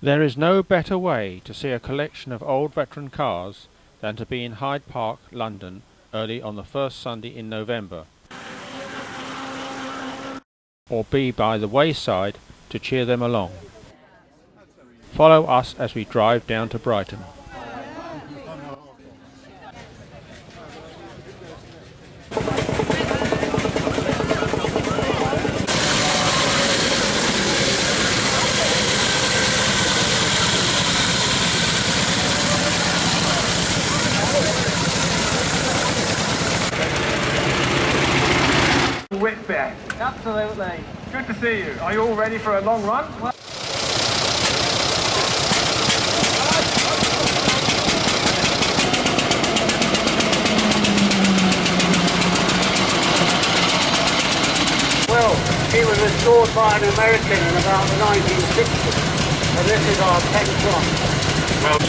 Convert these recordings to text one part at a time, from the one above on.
There is no better way to see a collection of old veteran cars than to be in Hyde Park, London, early on the first Sunday in November, or be by the wayside to cheer them along. Follow us as we drive down to Brighton. Whitbeck. Absolutely. Good to see you. Are you all ready for a long run? Well, he was restored by an American in about the 1960s. And this is our 10th one. One is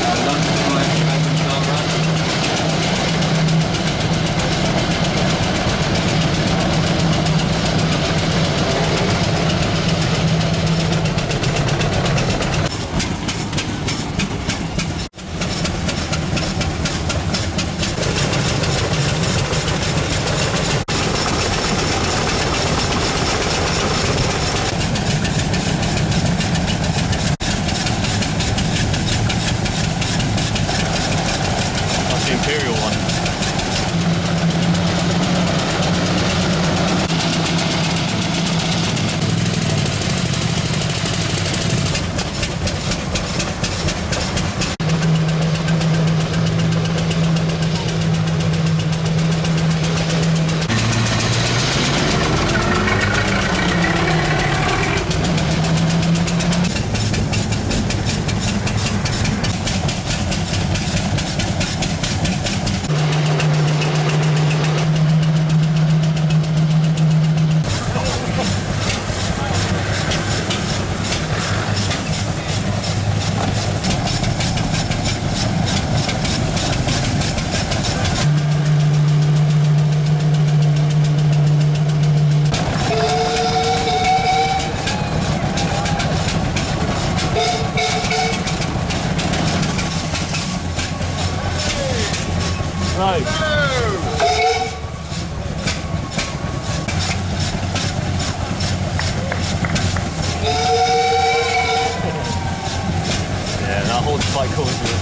Nice. yeah, that holds quite cool.